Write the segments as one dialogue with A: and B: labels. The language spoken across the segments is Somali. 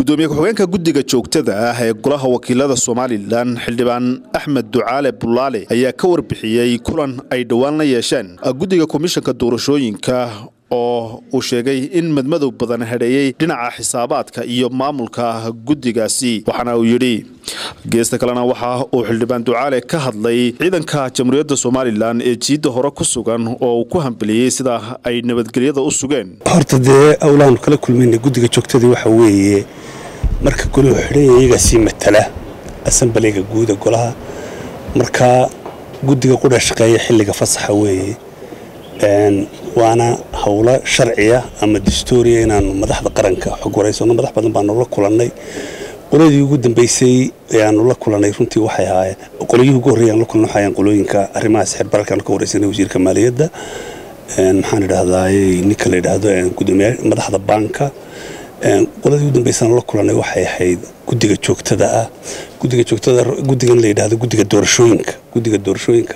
A: gudoomiye ku-xigeenka guddiga joogtada ah ee golaha wakiilada somalilan xildhibaan axmed ducaale bulaale ayaa ka warbixiyey kulan ay dhowaan la yeesheen. Guddiga komishanka doorashooyinka oo uu sheegay in madmadow badan hadheeyey dhinaca xisaabaadka iyo maamulka guddigaasi waxaana uu yidhi geesta kalena waxa uu xildhibaan ducaale ka hadlay ciidanka jamhuuriyadda somalilan ee jiidda hore ku sugan oo uu ku hambeliyey sida ay nabadgelyada u sugeen.
B: Horta dee awlaanu kala kulmayna guddiga joogtadii waxa weeye marka goluhu xidhaya iyagaa sii matala asambaliga guuda golaha marka guddiga qudha shaqeeya xilliga fasaxa weeye. Waana howlo sharciya ama dastuuriya inaanu madaxda qaranka xog madax badan baanu la kulannay. Qoladii ugu dambeysay ayaanu la kulannay. Runtii waxay ahaayeen qolyihii ugu horreeyay aan la kulanay waxay ahaayeen qolooyinka arrimahaas xirbaralkaan ka waraysanay wasiirka maaliyadda. Maxaan idhahdaaye ninka la yidhaahdo gudoomiya madaxda baanka qoladii ugu dambeysaan la kulannay waxay ahayd guddiga joogtada ah guddiga joogtada guddigan la yidhaahdo guddiga doorashooyinka guddiga doorashooyinka.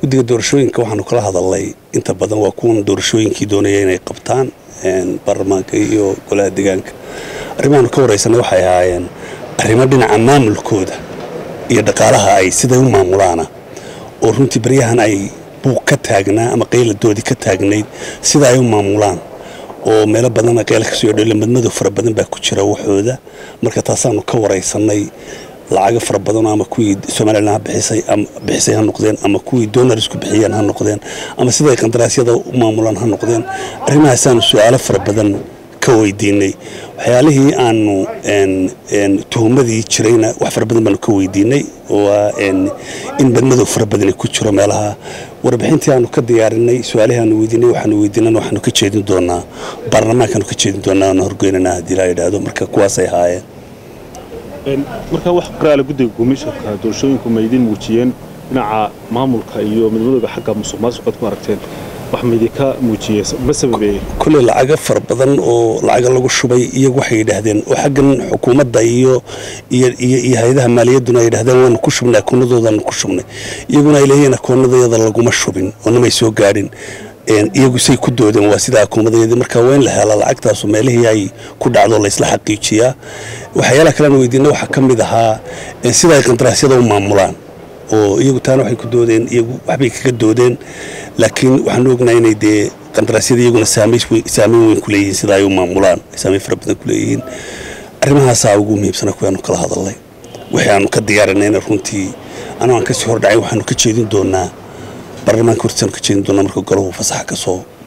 B: Guddiga doorashooyinka waxaanu kala hadalnay inta badan waa kuwan doorashooyinkii doonaya inay qabtaan baarlamaanka iyo golaha deegaanka. Arrimahaanu ka waraysanay waxay ahaayeen arrimo dhinaca maamulkooda iyo dhaqaalaha ay siday u maamulaana oo runtii baryahan ay buuq ka taagnaa ama qayladoodii ka taagnayd sida ay u maamulaan oo meelo badan qeyl ka soo yodhela madmadow fara badan baa ku jira waxooda marka taasaanu ka waraysanay lacago fara badanoo ama kuwii somalilan ha bixisay ha noqdeen ama kuwii donarisku bixiyeen ha noqdeen ama siday qandaraasyada u maamulaan ha noqdeen arrimahaasaanu su'aalo fara badan ka weydiinay. Waxyaalihii aanu tuhumadii jirayna wax fara badan baanu ka weydiinay waa in madmadow fara badani ku jiro meelaha warbixintii aanu ka diyaarinay su'aalihii aanu weydiinay waxaanu weydiinan waxaanu ka jeedin doonaa. Baarlamaankaanu ka jeedin doonaa aanu horgeynana haddii laa yidhaahdo. Marka kuwaasay ahaayeen.
C: Marka wax qoraala guddiga komishanka doorashooyinku ma idin muujiyeen dhinaca maamulka iyo midmadooda xagga musuq maasuqaad ku aragteen
B: kulley lacago fara badan oo lacago lagu shubay iyagu waxay yidhaahdeen oo xaggan xukuumadda iyo iyo hay'adaha maaliyadduna ay yidhahdeen waanu ku shubnay akoonadoodaanu ku shubnay. Iyaguna ay leeyihiin akoonadayada laguma shubin oo namay soo gaadhin. Iyagu say ku doodeen waa sida akuumadayadii marka waa in la hela lacagtaasu meelihii ay ku dhacdo laysla xaqiijiyaa. Waxyaalaha kalean weydiina waxaa ka mid ahaa sida ay qandaraasyada u maamulaan oo iyagu taana waxay ku doodeen iyagu waxbay kaga doodeen. Laakiin waxaanu ognahay inay dee qandaraasyada iyaguna saameyn weyn ku sida ay u maamulaan saameyn fara badan ku arrimahaasaa ugu muhiimsana kuwaanu kala hadalnay. Wixii aanu ka diyaarinayna runtii anuu aan ka sii hordhacay waxaanu ka jeedin doonaa baarlamaanka hortiisaanu ka jeedin doonaa marka golahu fasaxa ka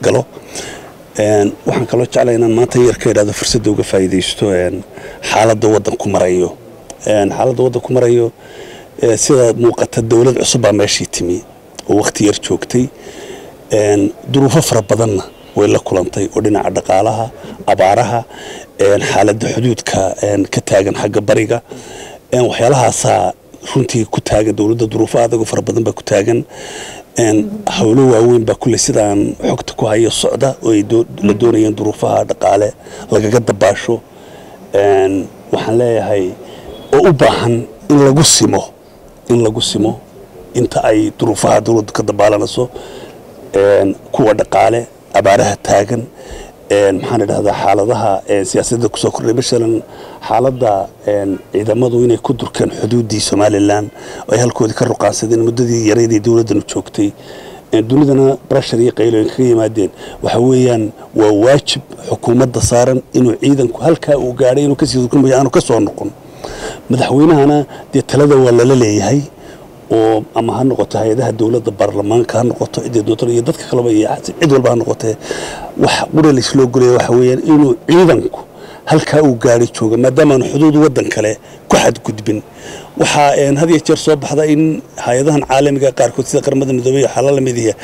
B: galo. Waxaan kaloo jeclay inaan maanta yar idhahdo fursadda uga faa'iidaysto xaaladda waddanku marayo. Xaaladda waddanku marayo sidaad muuqata dowlad cusub baa meeshii timi. Oo wakhti yar joogtay. Duruufo fara badanna way la kulantay oo dhinaca dhaqaalaha abaaraha xaaladda xuduudka ka taagan xagga bariga. Waxyaalahaasaa runtii ku taagan dowladda duruufo adagoo fara badan baa ku taagan. Howlo waaweyn baa kulley sidaan xogta ku hayo socda oo ay la doonayeen duruufaha dhaqaale lagaga dabaasho. Waxaan leeyahay oo u baahan in lagu simo in lagu simo inta ay duruufaha dowladdu ka dabaalanayso kuwa dhaqaale abaaraha taagan maxaan idhahdaa xaaladaha siyaasadda ku soo kordhay. Masalan xaaladda ciidamadu inay ku durkeen xuduuddii somalilan ay halkoodii ka ruqaansadeen muddadii yarayday dowladdanu joogtay. Dunidana barashar iyo qaylooyin kaga yimaadeen. Waxa weeyaan waa waajib xukuumadda saaran inuu ciidanku halkaa uu gaadhay inuu ka sii durkamayo aanu ka soo noqon madaxweynahana dee talada waa lala leeyahay oo ama ha noqoto hay'adaha dowladda baarlamaanka ha noqoto ciddii doontan iyo dadka kaleba iyo cid walba ha noqotee wax qura laysloo golaya waxa weeyaan inuu ciidanku halkaa uu gaadhay jooga maadaamaanu xuduud waddan kale ku xadgudbin. Waxaa had iyo jeer soo baxda in hay'adahan caalamiga qaarkood sida qaramada midoobey waxaa la mid yahay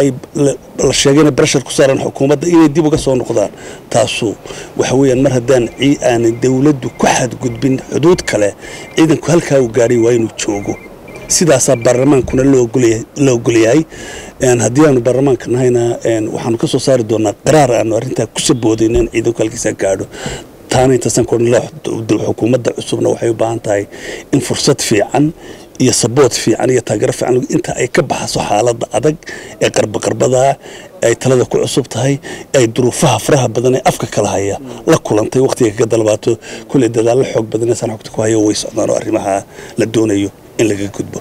B: ay la sheegayna barashar ku saaran xukuumadda inay dib uga soo noqdaan. Taasu waxa weeyaan mar haddaan aanay dowladdu ku xadgudbin xuduud kale ciidanku halkaa uu gaadhay waa inuu joogo. Sidaasaa baarlamaankuna la ogolyahay haddii aanu baarlamaanka nahayna waxaanu ka saari doonaa qaraar aanu arrintaa ku saboodayn in ciidanku halkiisa gaadho taana intaasaan ku odhan xukuumadda cusubna waxay u baahan tahay in fursad fiican iyo saboot fiican iyo taageero fiican inta ay ka baxaso xaaladda adag ee qarbaqarbadaa ay talada ku cusub tahay ay duruufaha faraha badan ee afka kala haya la kulantay wakhtiga kaga dalbaato kulley dadaallo xoog badanaysan xogta ku hayo way socdaan oo arrimaha la doonayo in laga gudbo